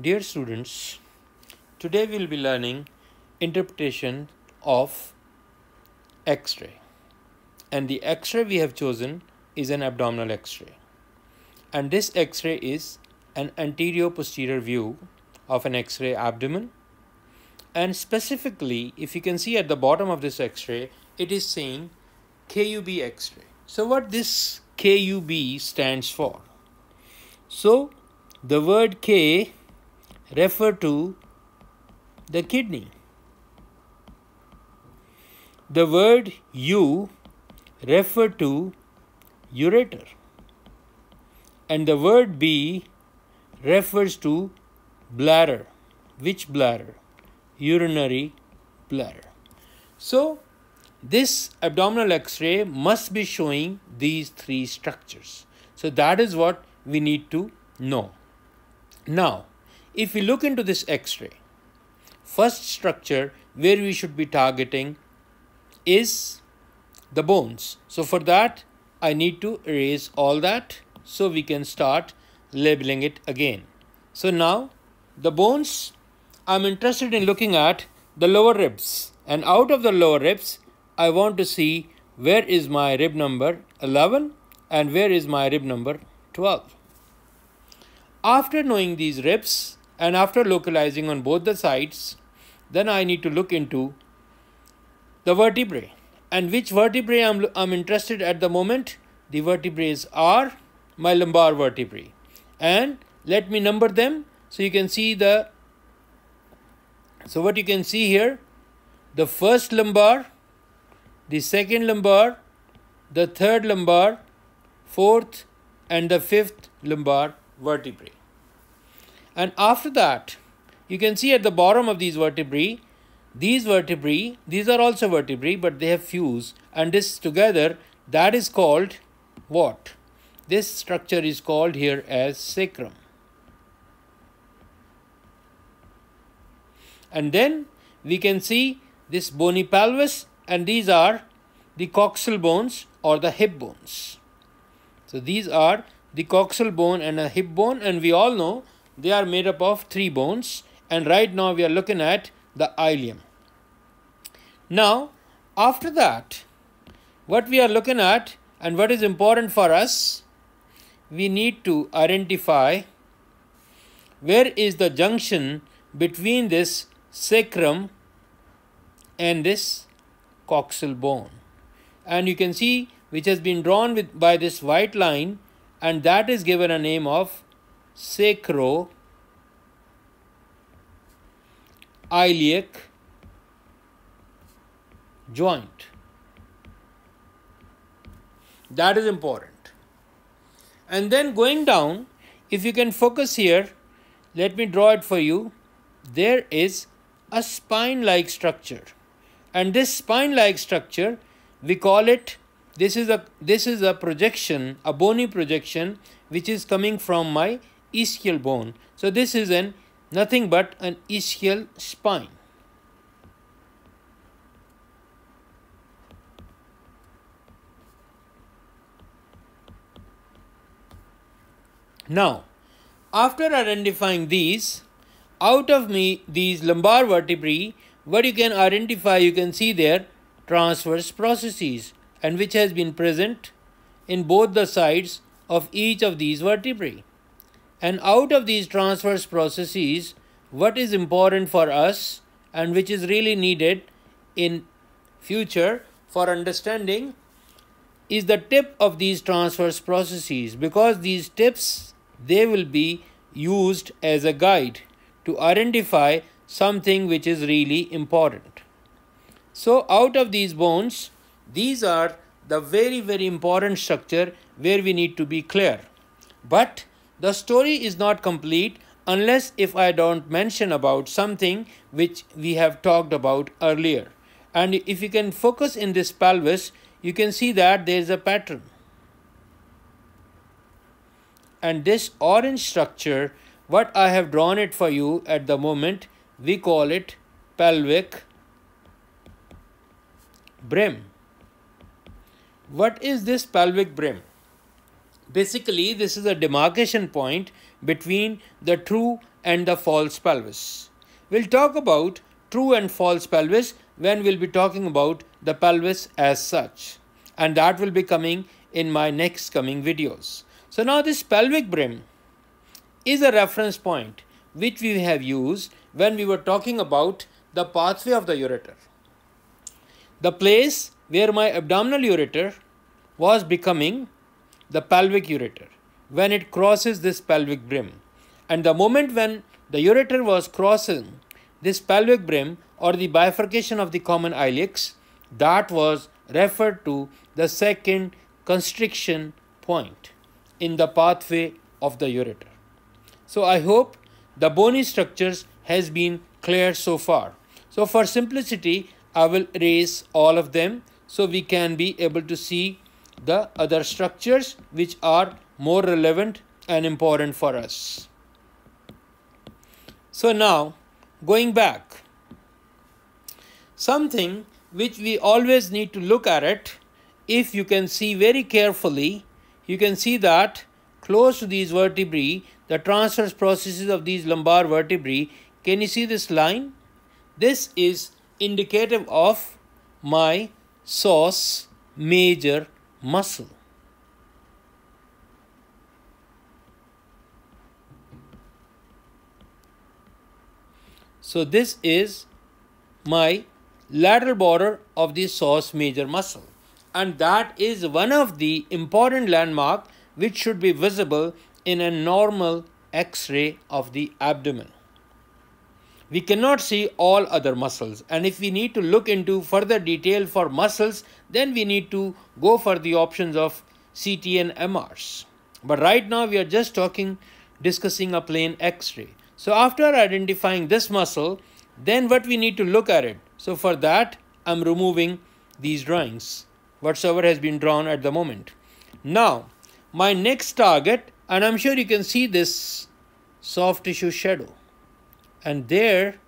Dear students, today we'll be learning interpretation of X-ray. And the X-ray we have chosen is an abdominal X-ray. And this X-ray is an anterior posterior view of an X-ray abdomen. And specifically, if you can see at the bottom of this X-ray, it is saying KUB X-ray. So what this KUB stands for? So the word K refer to the kidney. The word U refer to ureter. And the word B refers to bladder. Which bladder? Urinary bladder. So this abdominal x-ray must be showing these three structures. So that is what we need to know. Now, if we look into this x-ray, first structure where we should be targeting is the bones. So for that, I need to erase all that so we can start labeling it again. So now the bones, I'm interested in looking at the lower ribs and out of the lower ribs, I want to see where is my rib number 11 and where is my rib number 12. After knowing these ribs and after localizing on both the sides, then I need to look into the vertebrae. And which vertebrae I'm, I'm interested at the moment? The vertebrae are my lumbar vertebrae. And let me number them so you can see the so what you can see here the first lumbar the second lumbar, the third lumbar, fourth and the fifth lumbar vertebrae. And after that, you can see at the bottom of these vertebrae, these vertebrae, these are also vertebrae, but they have fused, and this together, that is called what? This structure is called here as sacrum. And then we can see this bony pelvis and these are the coxal bones or the hip bones. So these are the coxal bone and a hip bone and we all know they are made up of three bones and right now we are looking at the ilium. Now after that what we are looking at and what is important for us we need to identify where is the junction between this sacrum and this coxal bone. And you can see which has been drawn with, by this white line and that is given a name of sacro iliac joint. That is important. And then going down, if you can focus here, let me draw it for you. There is a spine-like structure and this spine like structure we call it this is a this is a projection a bony projection which is coming from my ischial bone so this is an nothing but an ischial spine now after identifying these out of me these lumbar vertebrae what you can identify you can see there transverse processes and which has been present in both the sides of each of these vertebrae. And out of these transverse processes, what is important for us and which is really needed in future for understanding is the tip of these transverse processes because these tips they will be used as a guide to identify something which is really important. So out of these bones, these are the very very important structure where we need to be clear. But the story is not complete unless if I don't mention about something which we have talked about earlier. And if you can focus in this pelvis, you can see that there is a pattern. And this orange structure, what I have drawn it for you at the moment, we call it pelvic brim. What is this pelvic brim? Basically, this is a demarcation point between the true and the false pelvis. We'll talk about true and false pelvis when we'll be talking about the pelvis as such. And that will be coming in my next coming videos. So now this pelvic brim is a reference point which we have used when we were talking about the pathway of the ureter. The place where my abdominal ureter was becoming the pelvic ureter when it crosses this pelvic brim. And the moment when the ureter was crossing this pelvic brim or the bifurcation of the common iliacs, that was referred to the second constriction point in the pathway of the ureter. So I hope the bony structures has been clear so far. So for simplicity, I will erase all of them so we can be able to see the other structures which are more relevant and important for us. So now going back, something which we always need to look at it if you can see very carefully you can see that close to these vertebrae the transverse processes of these lumbar vertebrae can you see this line this is indicative of my psoas major muscle. So this is my lateral border of the psoas major muscle. And that is one of the important landmark which should be visible in a normal x-ray of the abdomen we cannot see all other muscles. And if we need to look into further detail for muscles then we need to go for the options of CT and MRs but right now we are just talking discussing a plain x-ray. So after identifying this muscle then what we need to look at it? So for that, I'm removing these drawings, whatsoever has been drawn at the moment. Now, my next target, and I'm sure you can see this soft tissue shadow. And there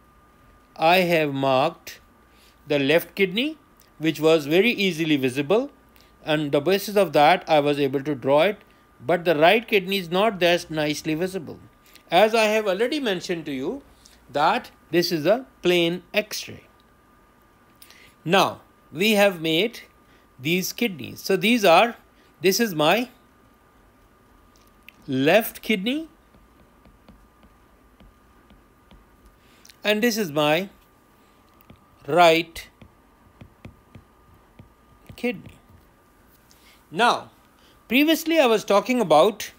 I have marked the left kidney, which was very easily visible. And the basis of that, I was able to draw it. But the right kidney is not that nicely visible. As I have already mentioned to you, that this is a plain x-ray. Now we have made these kidneys. So these are, this is my left kidney and this is my right kidney. Now, previously I was talking about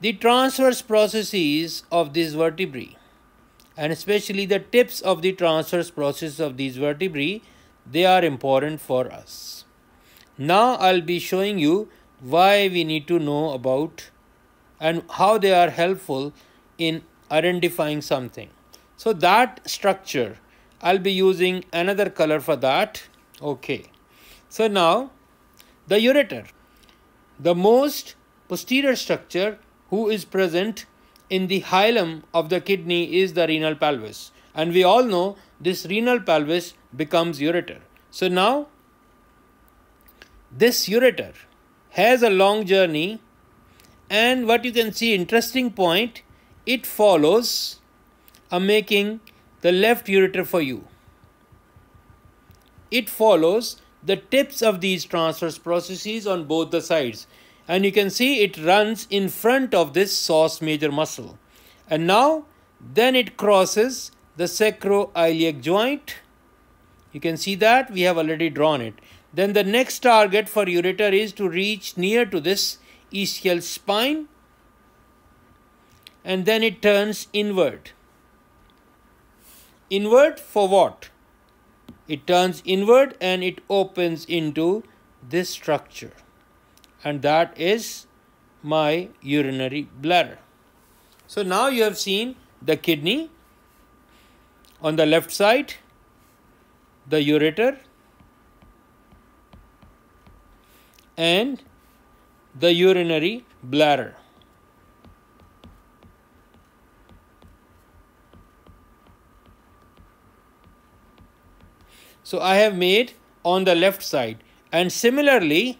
the transverse processes of these vertebrae and especially the tips of the transverse process of these vertebrae they are important for us. Now I'll be showing you why we need to know about and how they are helpful in identifying something. So that structure, I'll be using another color for that. Okay. So now the ureter, the most posterior structure who is present in the hilum of the kidney is the renal pelvis. And we all know this renal pelvis becomes ureter. So now this ureter has a long journey and what you can see interesting point it follows a making the left ureter for you. It follows the tips of these transverse processes on both the sides and you can see it runs in front of this psoas major muscle and now then it crosses the sacroiliac joint. You can see that we have already drawn it. Then the next target for ureter is to reach near to this ischial spine and then it turns inward. Inward for what? It turns inward and it opens into this structure and that is my urinary bladder. So now you have seen the kidney on the left side the ureter and the urinary bladder. So I have made on the left side and similarly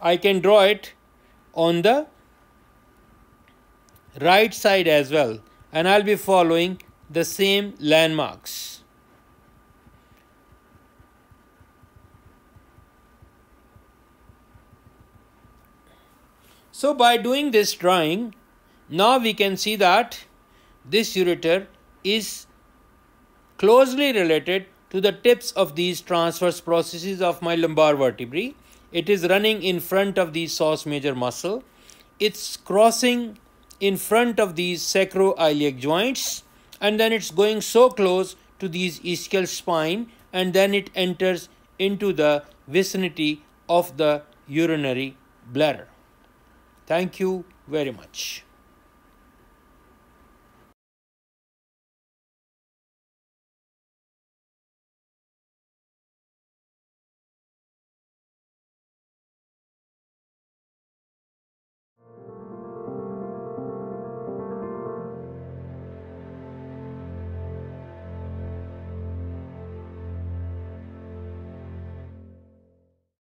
I can draw it on the right side as well and I'll be following the same landmarks. So by doing this drawing, now we can see that this ureter is closely related to the tips of these transverse processes of my lumbar vertebrae. It is running in front of the psoas major muscle. It's crossing in front of these sacroiliac joints and then it's going so close to these ischial spine and then it enters into the vicinity of the urinary bladder. Thank you very much.